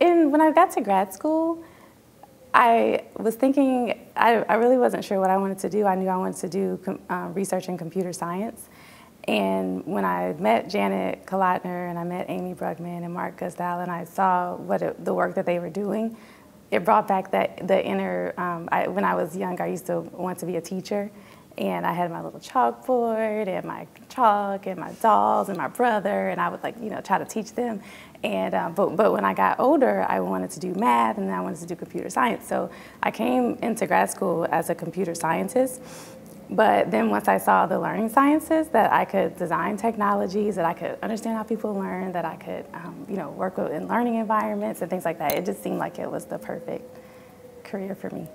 in when I got to grad school, I was thinking I, I really wasn't sure what I wanted to do. I knew I wanted to do uh, research in computer science. And when I met Janet Kolodner and I met Amy Bruckman and Mark Guzdial and I saw what it, the work that they were doing, it brought back that the inner. Um, I, when I was young, I used to want to be a teacher, and I had my little chalkboard and my chalk and my dolls and my brother, and I would like you know try to teach them. And um, but but when I got older, I wanted to do math and I wanted to do computer science. So I came into grad school as a computer scientist. But then once I saw the learning sciences, that I could design technologies, that I could understand how people learn, that I could, um, you know, work in learning environments and things like that, it just seemed like it was the perfect career for me.